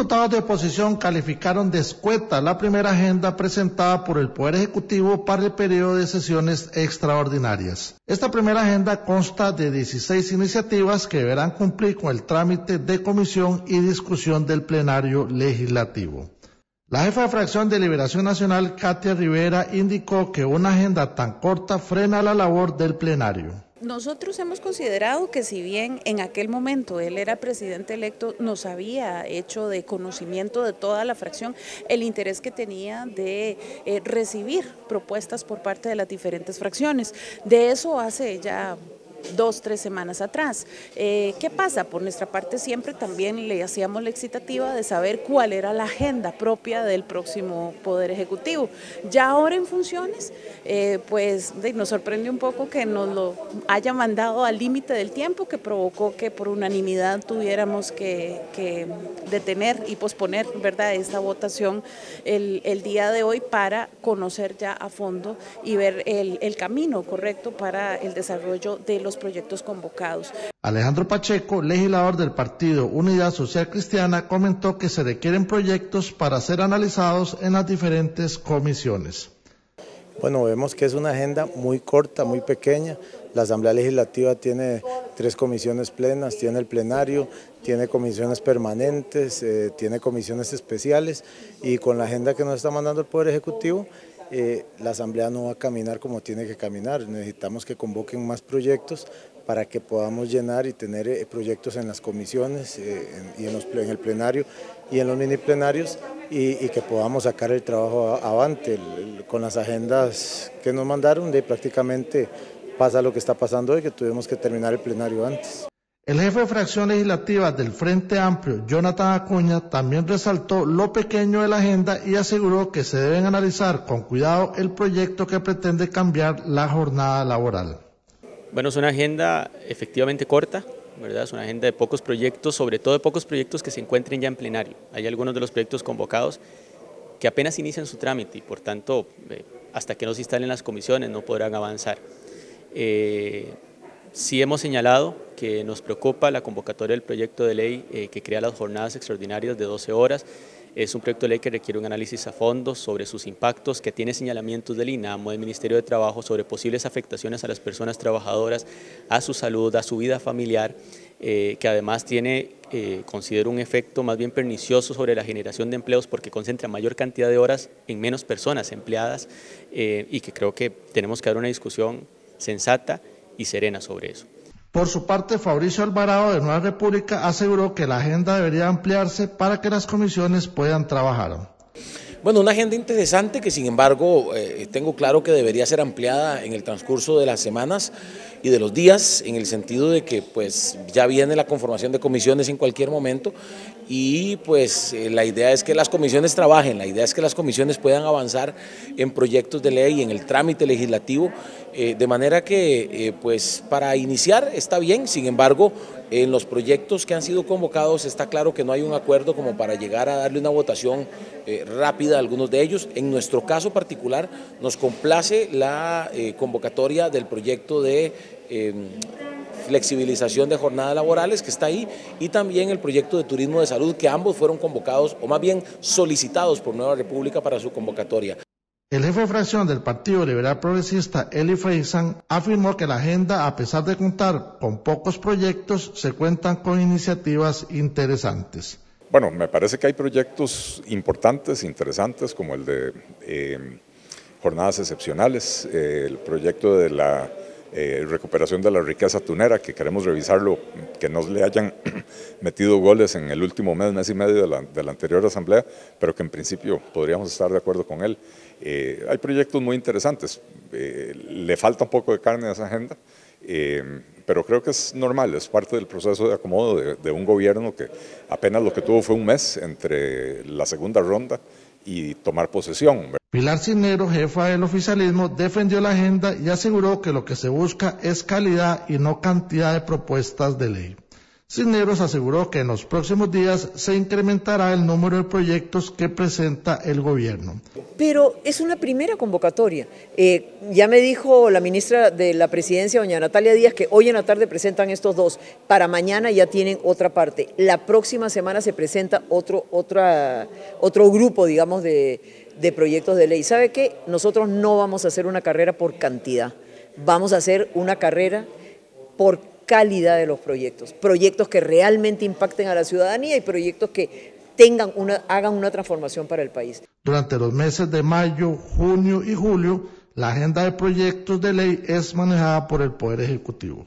Diputados de oposición calificaron de escueta la primera agenda presentada por el Poder Ejecutivo para el periodo de sesiones extraordinarias. Esta primera agenda consta de 16 iniciativas que deberán cumplir con el trámite de comisión y discusión del plenario legislativo. La jefa de fracción de Liberación Nacional, Katia Rivera, indicó que una agenda tan corta frena la labor del plenario. Nosotros hemos considerado que si bien en aquel momento él era presidente electo, nos había hecho de conocimiento de toda la fracción el interés que tenía de eh, recibir propuestas por parte de las diferentes fracciones. De eso hace ya dos, tres semanas atrás. Eh, ¿Qué pasa? Por nuestra parte siempre también le hacíamos la excitativa de saber cuál era la agenda propia del próximo Poder Ejecutivo. Ya ahora en funciones, eh, pues nos sorprende un poco que nos lo haya mandado al límite del tiempo que provocó que por unanimidad tuviéramos que, detener y posponer ¿verdad? esta votación el, día de hoy para conocer ya a fondo y ver el, el camino correcto para el desarrollo de los proyectos convocados. Alejandro Pacheco, legislador del partido Unidad Social Cristiana, comentó que se requieren proyectos para ser analizados en las diferentes comisiones. Bueno, vemos que es una agenda muy corta, muy pequeña. La Asamblea Legislativa tiene tres comisiones plenas, tiene el plenario, tiene comisiones permanentes, eh, tiene comisiones especiales y con la agenda que nos está mandando el Poder Ejecutivo eh, la Asamblea no va a caminar como tiene que caminar. Necesitamos que convoquen más proyectos para que podamos llenar y tener eh, proyectos en las comisiones eh, y en, el plenario y en los mini plenarios y, que podamos sacar el trabajo avante con las agendas que nos mandaron de prácticamente pasa lo que está pasando hoy que tuvimos que terminar el plenario antes. El jefe de fracción legislativa del Frente Amplio, Jonathan Acuña, también resaltó lo pequeño de la agenda y aseguró que se deben analizar con cuidado el proyecto que pretende cambiar la jornada laboral. Bueno, es una agenda efectivamente corta, ¿verdad? Es una agenda de pocos proyectos, sobre todo de pocos proyectos que se encuentren ya en plenario. Hay algunos de los proyectos convocados que apenas inician su trámite y por tanto, eh, hasta que no se instalen las comisiones no podrán avanzar. Eh, Sí hemos señalado que nos preocupa la convocatoria del proyecto de ley eh, que crea las jornadas extraordinarias de 12 horas. Es un proyecto de ley que requiere un análisis a fondo sobre sus impactos, que tiene señalamientos del INAMO, del Ministerio de Trabajo, sobre posibles afectaciones a las personas trabajadoras, a su salud, a su vida familiar, eh, que además tiene, eh, considero, un efecto más bien pernicioso sobre la generación de empleos porque concentra mayor cantidad de horas en menos personas empleadas y que creo que tenemos que dar una discusión sensata y serena sobre eso. Por su parte, Fabricio Alvarado de Nueva República aseguró que la agenda debería ampliarse para que las comisiones puedan trabajar. Bueno, una agenda interesante que sin embargo eh, tengo claro que debería ser ampliada en el transcurso de las semanas y de los días, en el sentido de que pues ya viene la conformación de comisiones en cualquier momento y pues eh, la idea es que las comisiones trabajen, la idea es que las comisiones puedan avanzar en proyectos de ley, en el trámite legislativo, eh, de manera que pues para iniciar está bien, sin embargo en los proyectos que han sido convocados está claro que no hay un acuerdo como para llegar a darle una votación rápida a algunos de ellos. En nuestro caso particular nos complace la convocatoria del proyecto de Flexibilización de jornadas laborales que está ahí y también el proyecto de turismo de salud que ambos fueron convocados o más bien solicitados por Nueva República para su convocatoria. El jefe de fracción del Partido Liberal Progresista, Eli Freisan, afirmó que la agenda, a pesar de contar con pocos proyectos, se cuentan con iniciativas interesantes. Bueno, me parece que hay proyectos importantes, interesantes, como el de em, jornadas excepcionales, el proyecto de la eh, recuperación de la riqueza tunera, que queremos revisarlo, que no le hayan metido goles en el último mes, mes y medio de la, anterior asamblea, pero que en principio podríamos estar de acuerdo con él. Eh, hay proyectos muy interesantes, eh, le falta un poco de carne a esa agenda, pero creo que es normal, es parte del proceso de acomodo de, de un gobierno que apenas lo que tuvo fue un mes entre la segunda ronda y tomar posesión. Pilar Cinero, jefa del oficialismo, defendió la agenda y aseguró que lo que se busca es calidad y no cantidad de propuestas de ley. Cisneros aseguró que en los próximos días se incrementará el número de proyectos que presenta el gobierno. Pero es una primera convocatoria. Eh, ya me dijo la ministra de la Presidencia, doña Natalia Díaz, que hoy en la tarde presentan estos dos. Para mañana ya tienen otra parte. La próxima semana se presenta otro, otro grupo, digamos, de, de proyectos de ley. ¿Sabe qué? Nosotros no vamos a hacer una carrera por cantidad. Vamos a hacer una carrera por calidad de los proyectos, proyectos que realmente impacten a la ciudadanía y proyectos que tengan una, hagan una transformación para el país. Durante los meses de mayo, junio y julio, la agenda de proyectos de ley es manejada por el Poder Ejecutivo.